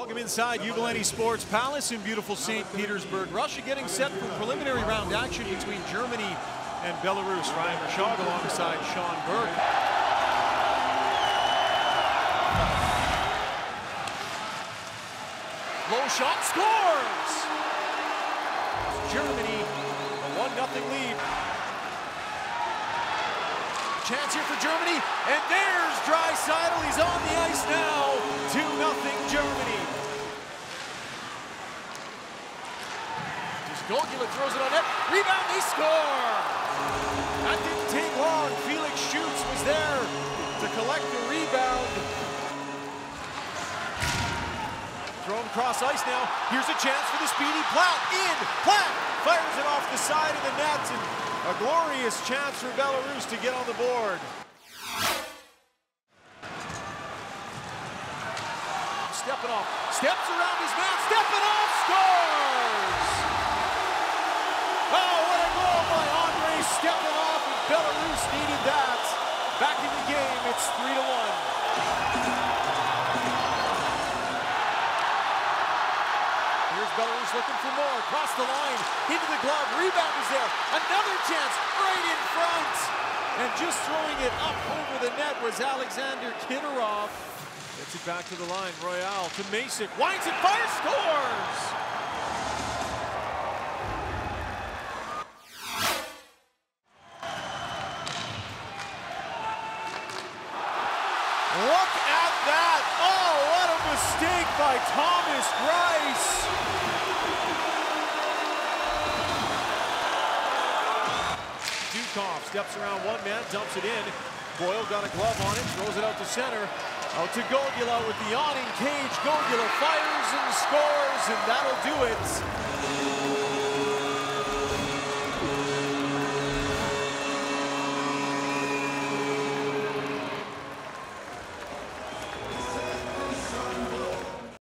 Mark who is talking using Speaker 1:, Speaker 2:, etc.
Speaker 1: Welcome inside Yubileyny Sports Palace in beautiful St. Petersburg. Russia getting set for preliminary round action between Germany and Belarus. Ryan Rishaug alongside Sean Burke. Low shot scores! Germany, a 1-0 lead. Chance here for Germany, and there's Draisaitl. He's on the ice now. 2-0 Germany. Just Gogulla throws it on net. Rebound, they score! That didn't take long. Felix Schutz was there to collect the rebound. Thrown across ice now. Here's a chance for the speedy Platt. In. Platt fires it off the side of the net. And a glorious chance for Belarus to get on the board. Stepanov steps around his man. Stepanov scores! Oh, what a goal by Andrei Stepanov. And Belarus needed that. Back in the game, it's 3 to 1. Here's Belarus looking for more. Across the line, into the glove. Rebound is there. Another chance right in front. And just throwing it up over the net was Alexander Kitarov. Gets it back to the line. Royale to Macek. Winds it, fire, scores! Look at that! Oh, what a mistake by Thomas Greiss! Dukov steps around one man, dumps it in. Boyle got a glove on it, throws it out to center. Out to Gogulla with the awning cage. Gogulla fires and scores, and that'll do it.